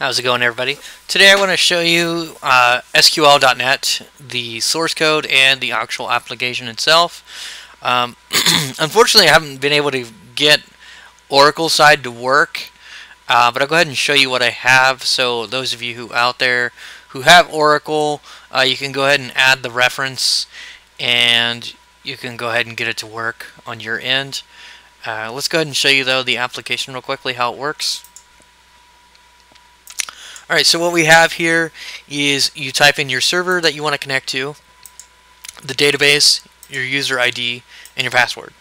How's it going everybody? Today I want to show you uh, SQL.NET, the source code and the actual application itself. Um, unfortunately I haven't been able to get Oracle side to work, uh, but I'll go ahead and show you what I have so those of you who out there who have Oracle, uh, you can go ahead and add the reference and you can go ahead and get it to work on your end. Uh, let's go ahead and show you though the application real quickly how it works. Alright, so what we have here is you type in your server that you want to connect to, the database, your user ID, and your password.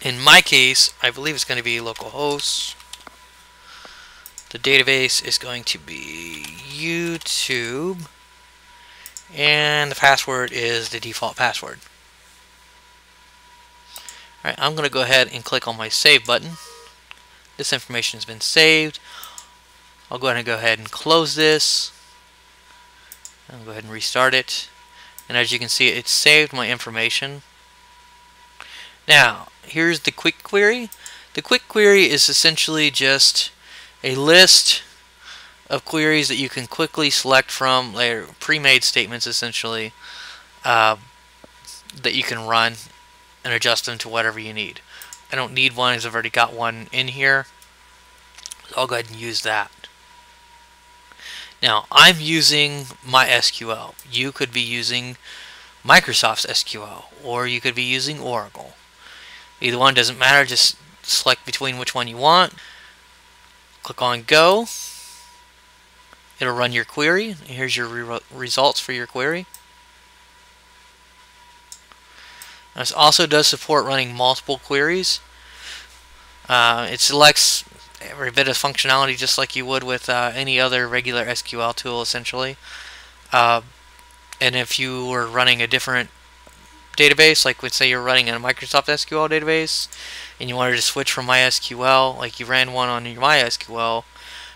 In my case, I believe it's going to be localhost. The database is going to be YouTube, and the password is the default password. Alright, I'm going to go ahead and click on my save button. This information has been saved. I'll go ahead and go ahead and close this. I'll go ahead and restart it. And as you can see, it saved my information. Now, here's the quick query. The quick query is essentially just a list of queries that you can quickly select from, like pre-made statements essentially, uh, that you can run and adjust them to whatever you need. I don't need one because I've already got one in here. So I'll go ahead and use that. Now, I'm using MySQL. You could be using Microsoft's SQL, or you could be using Oracle. Either one doesn't matter, just select between which one you want. Click on Go. It'll run your query. Here's your re results for your query. This also does support running multiple queries. Uh, it selects every bit of functionality just like you would with uh, any other regular SQL tool essentially. Uh, and if you were running a different database, like let's say you're running a Microsoft SQL database and you wanted to switch from MySQL, like you ran one on your MySQL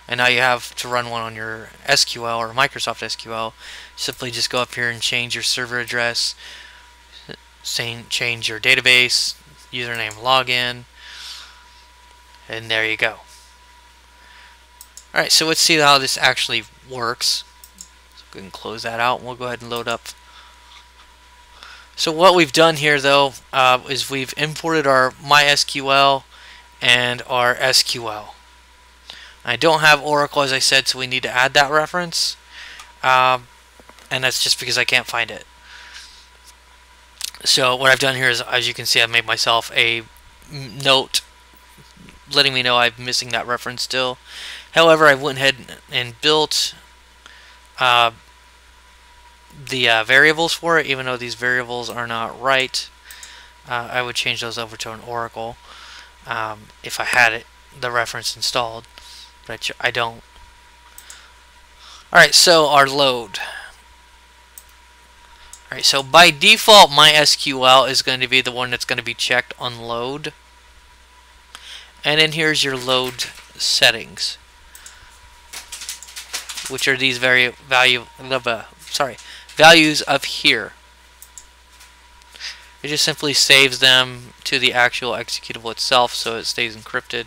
and now you have to run one on your SQL or Microsoft SQL, simply just go up here and change your server address, change your database, username, login, and there you go. Alright, so let's see how this actually works. So go and close that out and we'll go ahead and load up. So what we've done here though uh, is we've imported our MySQL and our SQL. I don't have Oracle as I said so we need to add that reference um, and that's just because I can't find it. So what I've done here is as you can see I've made myself a note letting me know I'm missing that reference still. However, I went ahead and built uh, the uh, variables for it, even though these variables are not right. Uh, I would change those over to an Oracle um, if I had it, the reference installed, but I don't. Alright, so our load. Alright, so by default, MySQL is going to be the one that's going to be checked on load. And then here's your load settings, which are these very value uh, sorry values of here. It just simply saves them to the actual executable itself, so it stays encrypted.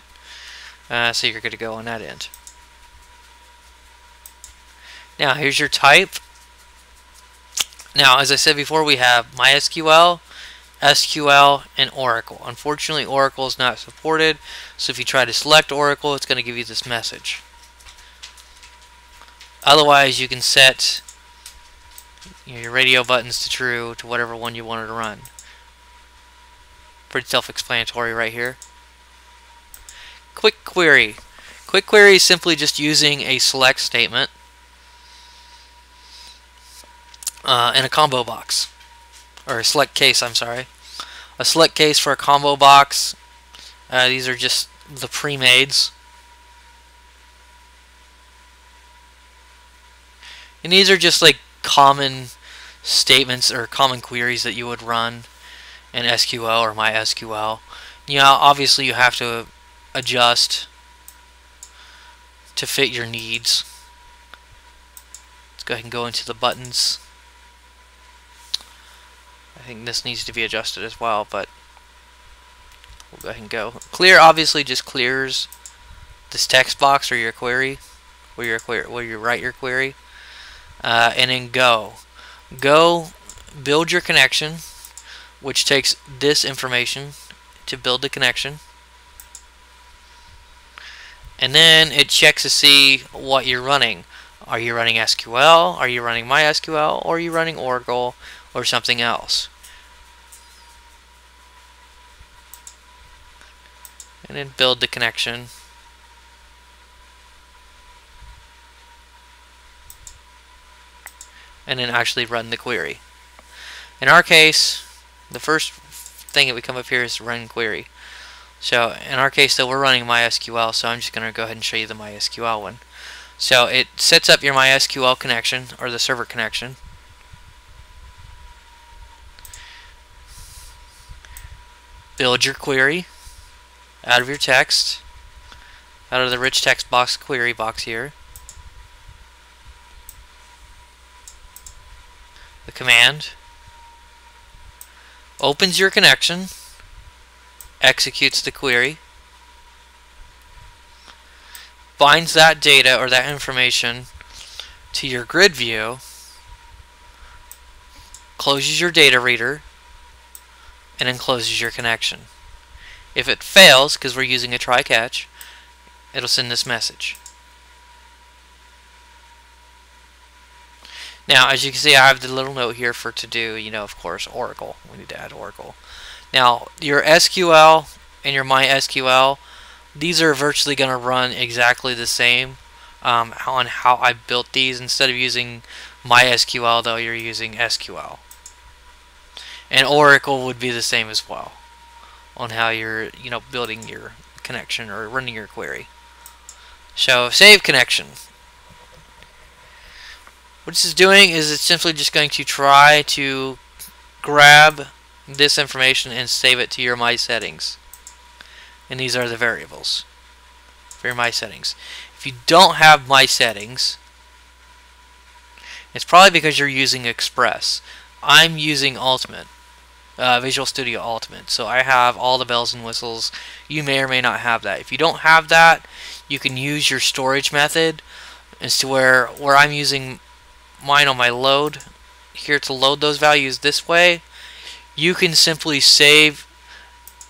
Uh, so you're good to go on that end. Now here's your type. Now, as I said before, we have MySQL, SQL, and Oracle. Unfortunately, Oracle is not supported, so if you try to select Oracle, it's going to give you this message. Otherwise, you can set your radio buttons to true to whatever one you wanted to run. Pretty self-explanatory right here. Quick query. Quick query is simply just using a select statement uh, in a combo box or a select case, I'm sorry. A select case for a combo box. Uh, these are just the pre-mades. And these are just like common statements or common queries that you would run in SQL or MySQL. You know, obviously you have to adjust to fit your needs. Let's go ahead and go into the buttons. I think this needs to be adjusted as well, but we'll go ahead and go. Clear obviously just clears this text box or your query. where you where you write your query, uh, and then Go. Go build your connection, which takes this information to build the connection. And then it checks to see what you're running. Are you running SQL? Are you running MySQL? Or are you running Oracle or something else? And then build the connection. And then actually run the query. In our case, the first thing that we come up here is run query. So in our case though we're running MySQL so I'm just going to go ahead and show you the MySQL one. So it sets up your MySQL connection or the server connection. Build your query out of your text, out of the rich text box query box here. The command opens your connection executes the query, binds that data or that information to your grid view, closes your data reader, and then closes your connection. If it fails, because we're using a try catch, it'll send this message. Now, as you can see, I have the little note here for to do, you know, of course, Oracle. We need to add Oracle. Now, your SQL and your MySQL, these are virtually going to run exactly the same um, on how I built these. Instead of using MySQL, though, you're using SQL. And Oracle would be the same as well on how you're, you know, building your connection or running your query. So, save connection. What this is doing is it's simply just going to try to grab this information and save it to your My Settings. And these are the variables for your My Settings. If you don't have My Settings, it's probably because you're using Express. I'm using Ultimate, uh, Visual Studio Ultimate. So I have all the bells and whistles. You may or may not have that. If you don't have that, you can use your storage method as to where, where I'm using mine on my load here to load those values this way you can simply save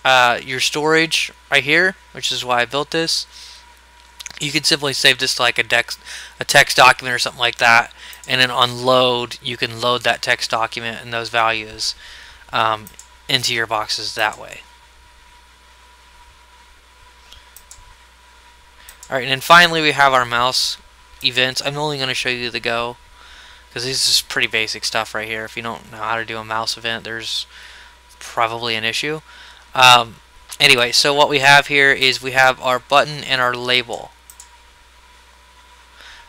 uh, your storage right here, which is why I built this. You can simply save this to like a text, a text document or something like that, and then on load, you can load that text document and those values um, into your boxes that way. Alright, and then finally we have our mouse events. I'm only going to show you the Go because this is pretty basic stuff right here. If you don't know how to do a mouse event, there's probably an issue. Um, anyway, so what we have here is we have our button and our label.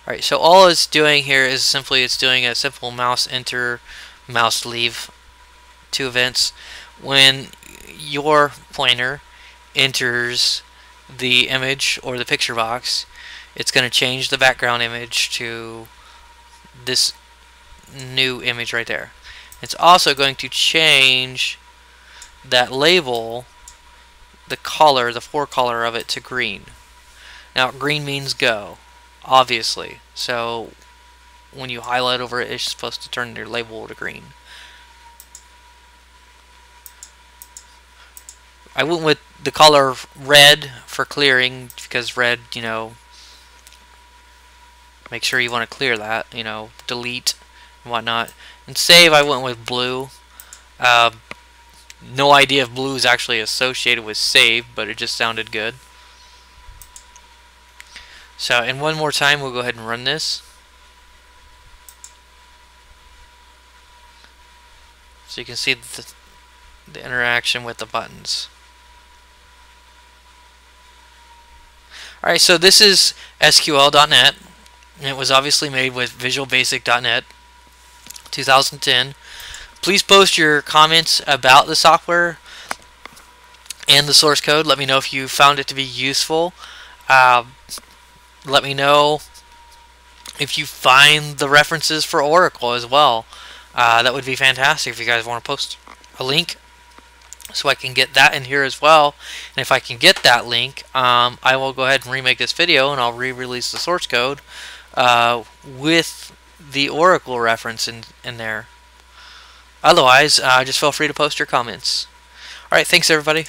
Alright, so all it's doing here is simply it's doing a simple mouse enter, mouse leave two events. When your pointer enters the image or the picture box, it's going to change the background image to this new image right there. It's also going to change that label, the color, the fore color of it to green. Now green means go, obviously. So when you highlight over it, it's supposed to turn your label to green. I went with the color red for clearing because red, you know, make sure you want to clear that, you know, delete and whatnot. And save, I went with blue. Uh, no idea if blue is actually associated with save, but it just sounded good. So, and one more time, we'll go ahead and run this. So you can see the, the interaction with the buttons. Alright, so this is SQL.NET. It was obviously made with Visual Basic.NET 2010. Please post your comments about the software and the source code. Let me know if you found it to be useful. Uh, let me know if you find the references for Oracle as well. Uh, that would be fantastic if you guys want to post a link so I can get that in here as well. And if I can get that link, um, I will go ahead and remake this video and I'll re-release the source code uh, with the Oracle reference in, in there. Otherwise, uh, just feel free to post your comments. Alright, thanks everybody.